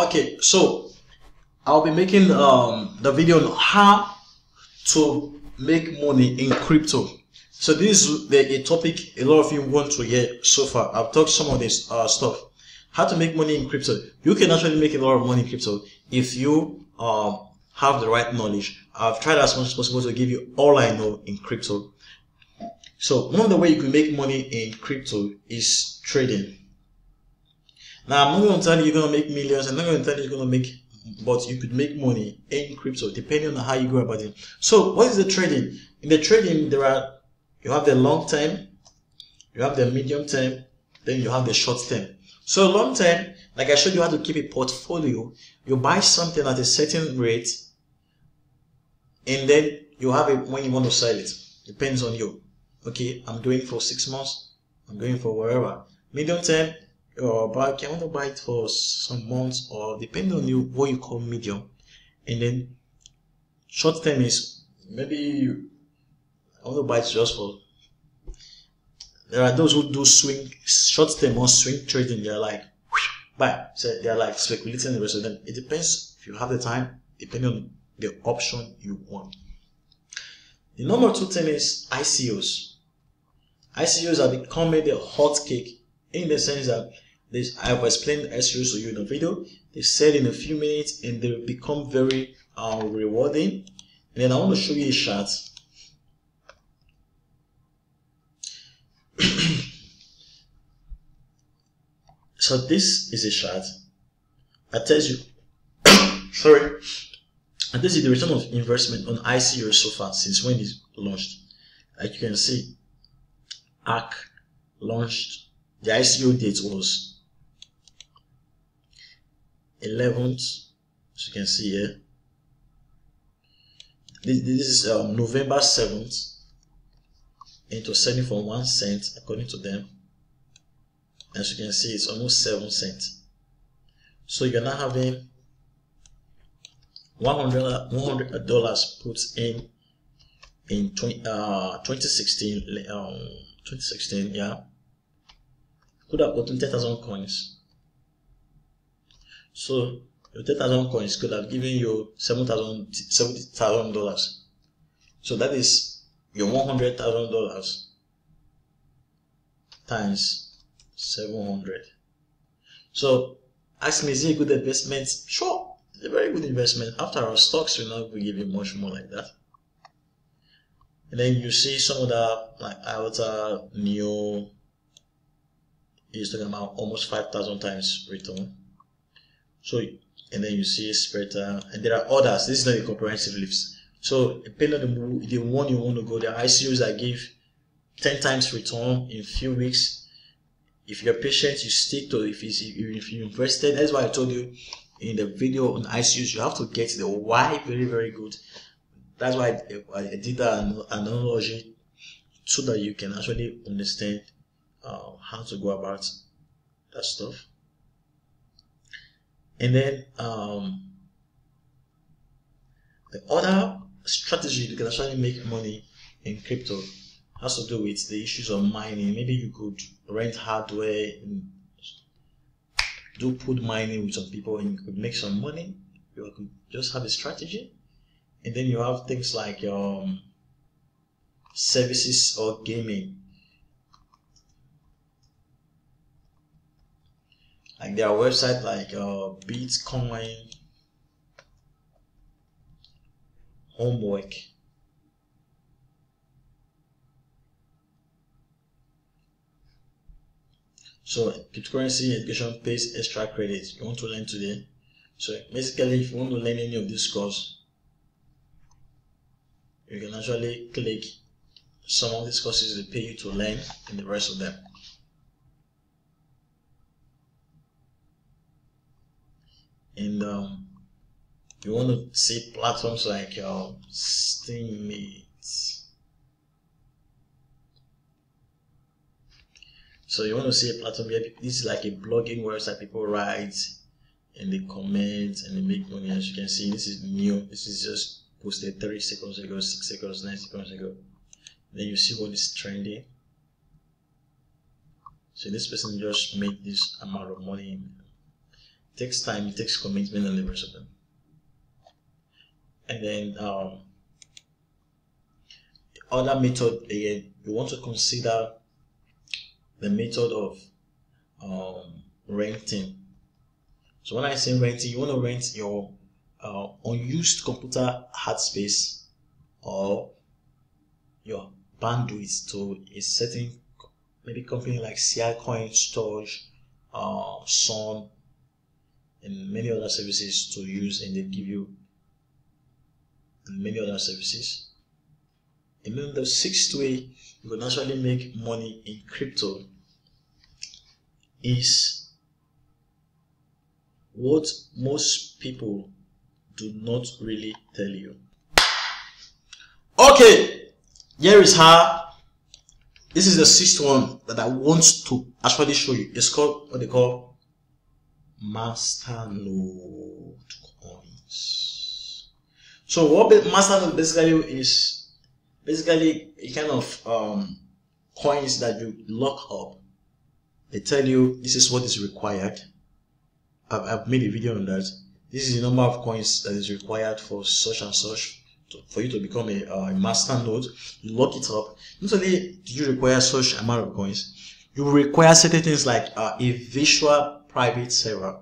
Okay, so I'll be making um the video on how to make money in crypto. So this is the, a topic a lot of you want to hear so far. I've talked some of this uh, stuff. How to make money in crypto. You can actually make a lot of money in crypto if you um, have the right knowledge. I've tried as much as possible to give you all I know in crypto. So one of the way you can make money in crypto is trading. Now I'm not going to tell you you're going to make millions. I'm not going to tell you you're going to make, but you could make money in crypto depending on how you go about it. So what is the trading? In the trading, there are you have the long term, you have the medium term, then you have the short term. So long term, like I showed you how to keep a portfolio, you buy something at a certain rate, and then you have it when you want to sell it. Depends on you. Okay, I'm doing for six months, I'm going for wherever. Medium term, or buy, I want to buy it for some months, or depending on you, what you call medium. And then short term is maybe you, I want to buy it just for. There are those who do swing short term or swing trading. They're like buy. So they're like speculating the rest of them. It depends if you have the time, depending on the option you want. The number two thing is ICOs. ICOs are becoming the hot cake in the sense that this I've explained ICOs to you in the video. They sell in a few minutes and they become very uh, rewarding. And then I want to show you a chart so this is a chart that tells you sorry and this is the return of investment on ICO so far since when it's launched like you can see ARK launched the ICO date was 11th as you can see here. This, this is um, November 7th and it was selling for one cent according to them. As you can see it's almost seven cents. So you're not having 100 dollars put in in 20, uh, 2016 um, 2016 yeah could have gotten 10,000 coins. So your 10,000 coins could have given you 7,000 $70,000. So that is your $100,000 times 700 so ask me is it a good investment? Sure it's a very good investment. After our stocks will not be giving much more like that. And then you see some of the like Iota Neo is talking about almost 5,000 times return so and then you see Spreader uh, and there are others this is not a comprehensive list so depending on the, the one you want to go there are ICOs that give 10 times return in few weeks if you're patient, you stick to if, if you're invested. That's why I told you in the video on ICOs, you have to get the why very, very good. That's why I, I did that analogy so that you can actually understand uh, how to go about that stuff. And then um, the other strategy you can actually make money in crypto has to do with the issues of mining. Maybe you could rent hardware and do put mining with some people and you could make some money. You could just have a strategy. And then you have things like um, services or gaming. Like there are websites like uh, Bitcoin, Homework, So cryptocurrency education pays extra credit. You want to learn today. So basically, if you want to learn any of this course, you can actually click some of these courses they pay you to learn and the rest of them. And um, you want to see platforms like uh, Steemit So you want to see a platform here. This is like a blogging website. People write and they comment and they make money. As you can see, this is new. This is just posted 30 seconds ago, 6 seconds, 9 seconds ago. Then you see what is trending. So this person just made this amount of money takes time, it takes commitment and the rest of them. And then um, other method again, you want to consider the method of um, renting. So when I say renting, you want to rent your uh, unused computer hard space or your bandwidth to a certain maybe company like Siacoin Storage, uh, Sun, and many other services to use, and they give you many other services. And then the sixth way you can actually make money in crypto is what most people do not really tell you. Okay, here is how. This is the sixth one that I want to actually show you. It's called what they call Masternode coins. So what Masternode basically is basically a kind of um, coins that you lock up. They tell you this is what is required. I've, I've made a video on that. This is the number of coins that is required for such and such to, for you to become a, uh, a master node. You lock it up. Not only do you require such amount of coins, you require certain things like uh, a virtual private server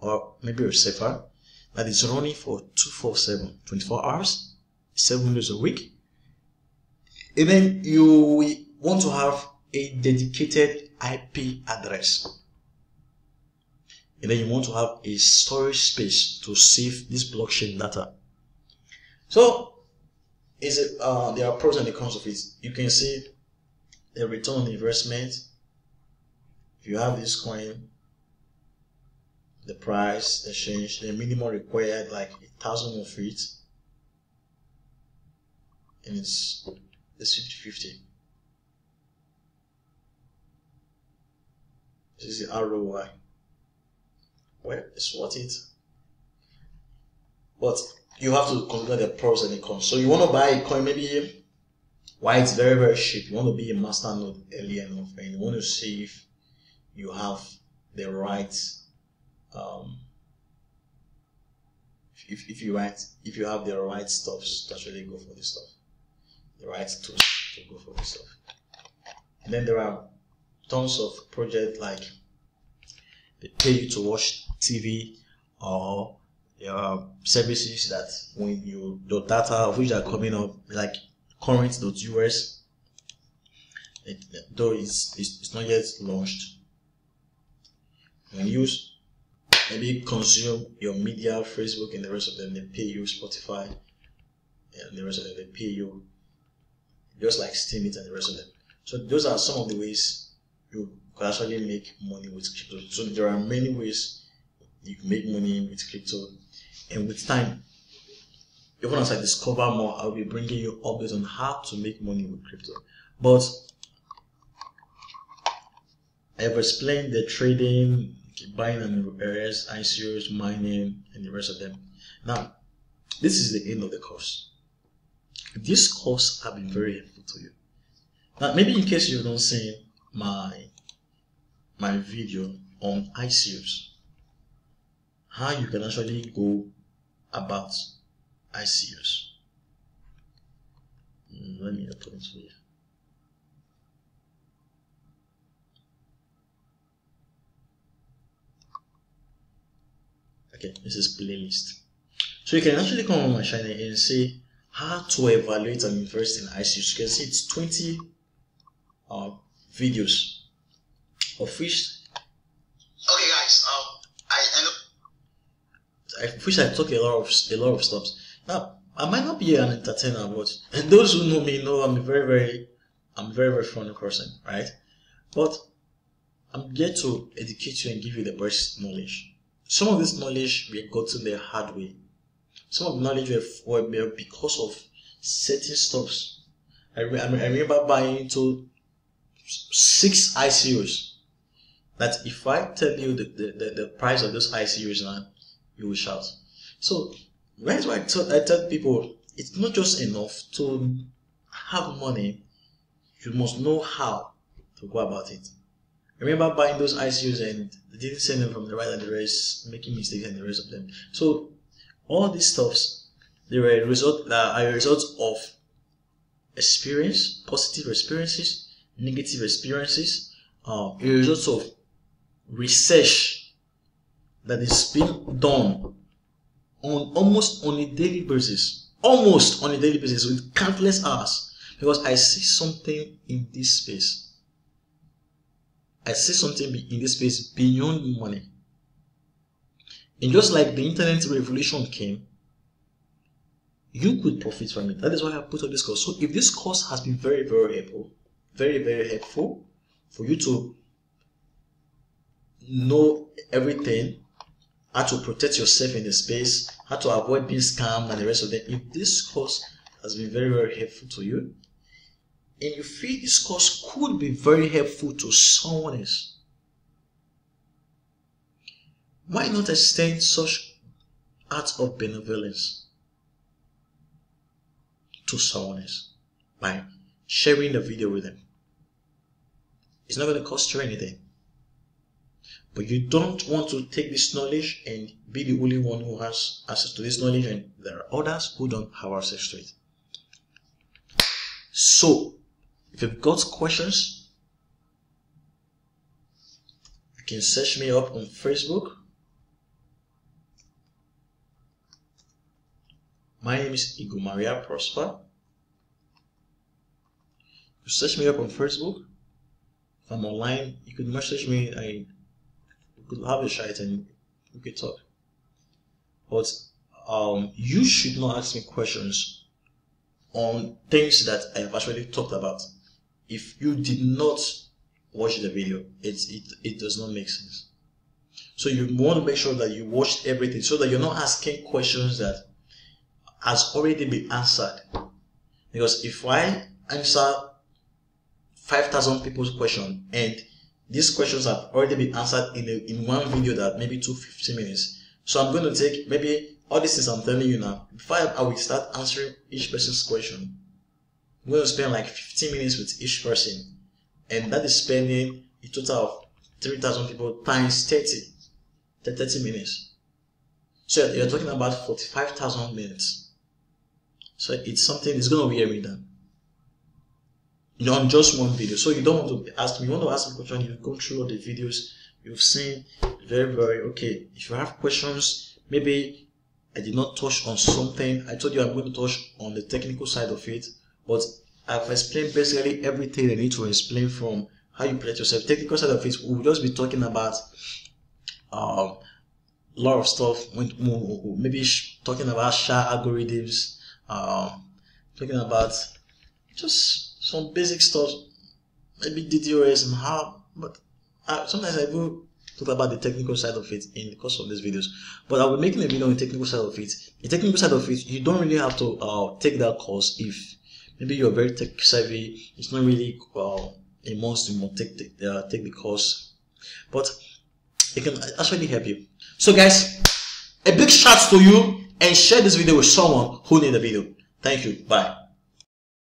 or maybe a server that is running for 247, 24 hours, 7 days a week and then you want to have a dedicated IP address. And then you want to have a storage space to save this blockchain data. So, is it uh, there are pros and cons of it. You can see the return on investment. If you have this coin, the price, the change, the minimum required like a thousand of it, and it's is 50-50. This is the ROI. Well, it's worth it. But you have to consider the pros and the cons. So you want to buy a coin, maybe why it's very, very cheap. You want to be a master node early enough and you want to see if you have the right um, if, if you right if you have the right stuff to actually go for this stuff the right tools to go for this stuff. And then there are tons of projects like they pay you to watch TV or uh, services that when you the data of which are coming up like current.us it, though it's, it's, it's not yet launched when maybe consume your media facebook and the rest of them they pay you spotify and the rest of them they pay you just like Steemit and the rest of them. So those are some of the ways you can actually make money with crypto. So there are many ways you can make money with crypto, and with time, even as I discover more, I'll be bringing you updates on how to make money with crypto. But I've explained the trading, buying and repairs, ICOs, mining, and the rest of them. Now, this is the end of the course. This course have been very helpful to you. Now, maybe in case you've not seen my my video on ICOs, how you can actually go about ICOs. Mm, let me open it for you. Okay, this is playlist. So you can actually come on my channel and see how to evaluate and invest in ICOs. You can see it's 20 uh, videos of which okay guys um I, I know I wish I talk a lot of a lot of stuff. Now I might not be an entertainer, but and those who know me know I'm a very very I'm a very very funny person, right? But I'm here to educate you and give you the best knowledge. Some of this knowledge we got gotten the hard way some of the knowledge were, were because of certain stops. I, I remember buying into six ICOs. That if I tell you the, the, the, the price of those ICOs now, you will shout. So that's why I tell, I tell people it's not just enough to have money, you must know how to go about it. Remember buying those ICOs and they didn't send them from the right address, making mistakes and the rest of them. So all these stuffs, they were a result, uh, are a result of experience, positive experiences, negative experiences, uh, a result of research that is being done on almost on a daily basis, almost on a daily basis with countless hours. Because I see something in this space. I see something in this space beyond money. And just like the internet revolution came, you could profit from it. That is why I put on this course. So if this course has been very, very helpful, very, very helpful for you to know everything, how to protect yourself in the space, how to avoid being scammed and the rest of them. If this course has been very, very helpful to you, and you feel this course could be very helpful to someone else, why not extend such acts of benevolence to someone else by sharing the video with them? It's not going to cost you anything. But you don't want to take this knowledge and be the only one who has access to this knowledge, and there are others who don't have access to it. So, if you've got questions, you can search me up on Facebook. My name is Ighomaria Prosper. You search me up on Facebook. If I'm online, you can message me. I could have a chat and we could talk. But um, you should not ask me questions on things that I have actually talked about. If you did not watch the video, it, it, does not make sense. So you want to make sure that you watched everything so that you're not asking questions that has already been answered. Because if I answer 5,000 people's question and these questions have already been answered in, a, in one video that maybe took 15 minutes. So I'm going to take maybe all these things I'm telling you now. Before I will start answering each person's question, I'm going to spend like 15 minutes with each person. And that is spending a total of 3,000 people times 30, 30 minutes. So you're talking about 45,000 minutes. So it's something, it's going to be every done on just one video. So you don't want to ask me, you want to ask me question, you've gone through all the videos you've seen very, very okay. If you have questions, maybe I did not touch on something. I told you I'm going to touch on the technical side of it, but I've explained basically everything I need to explain from how you protect yourself. Technical side of it, we'll just be talking about um, a lot of stuff. Maybe talking about SHA algorithms, um, talking about just some basic stuff, maybe DDoS and how, but I, sometimes I will talk about the technical side of it in the course of these videos. But I'll be making a video on the technical side of it. The technical side of it, you don't really have to uh, take that course if maybe you're very tech savvy. It's not really uh, a must to take the, uh, take the course, but it can actually help you. So guys, a big shout to you and share this video with someone who need the video. Thank you. Bye.